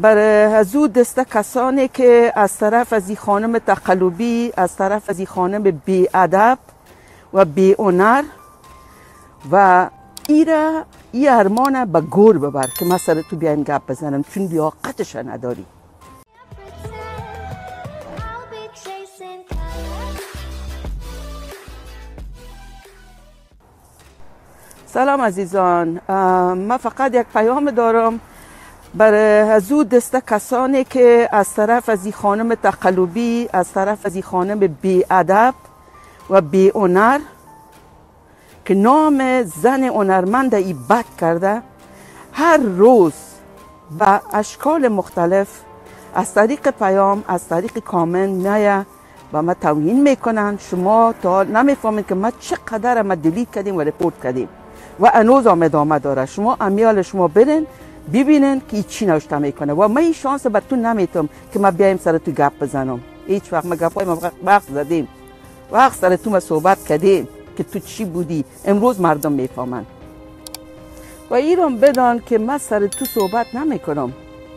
از او دسته کسانی که از طرف از این خانم تقلبی از طرف از این خانم بی ادب و بی اونر و ایره ای ارمان به گور ببر که من سر تو بیایم گپ بزنم چون لیاقتش نداری. سلام عزیزان من فقط یک پیام دارم برای از او دسته کسانی که از طرف از این خانم تقلبی از طرف از این خانم بی ادب و بی اونر که نام زن هنرمند ای بد کرده هر روز و اشکال مختلف از طریق پیام از طریق کامنت میایه و ما توهین می‌کنن. شما تا نمی‌فهمید که ما چقدر ما دلیت کردیم و رپورت کردیم. و انوز هم ادامه داره. شما امیال شما برین. ببینن که چی نوشته می‌کنه. و ما این شانس به تو نمیتم که ما بیایم سر تو گپ بزنم. هیچ وقت ما گپ های ما وقت زدیم. وقت سر تو ما صحبت کردیم که تو چی بودی. امروز مردم می‌فهمن. و ایران بدان که من سر تو صحبت نمی کنم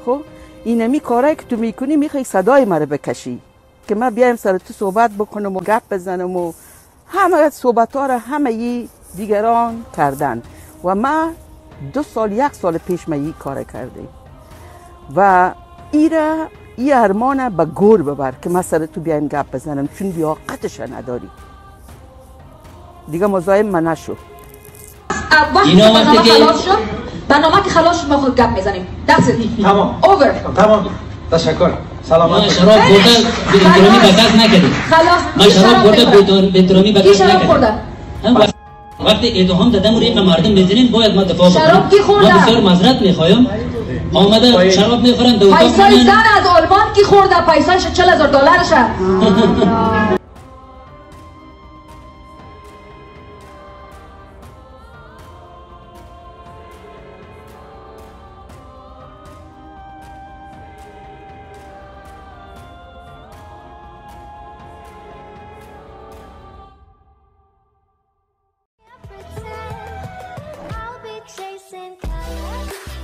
خب اینمی کارایی که تو می‌کنی می‌خوای صدای مرا بکشی. که من بیایم سر تو صحبت بکنم و گپ بزنم و همه صحبت ها را همه دیگران کردن. و ما دو سال یک سال پیش ما این کار کردیم. و ایره ای ارمان به گور ببر که من سر تو بیایم گپ بزنم چون لیاقتش نداری. دیگه مزاحم من نشو. اینا وقتی که- خلاص شد برنامه که خلاص شد ما خود گپ می‌زنیم دست تمام. اوور تمام. تشکر. ما سلامت شراب خورده به احترامی به کس نکردیم خلاص. ما کی شراب خورده می‌خوره؟ به کس نکردیم خورده وقتی اتهام دادم روی مردم بزنین باید ما دفاع بکنیم. شراب کی خورده؟ ما بسیار معذرت می‌خوایم. آمده شراب می‌خورن دو پیسای زن از آلمان کی خورده پیسایش چل هزار دلارشه. Oh,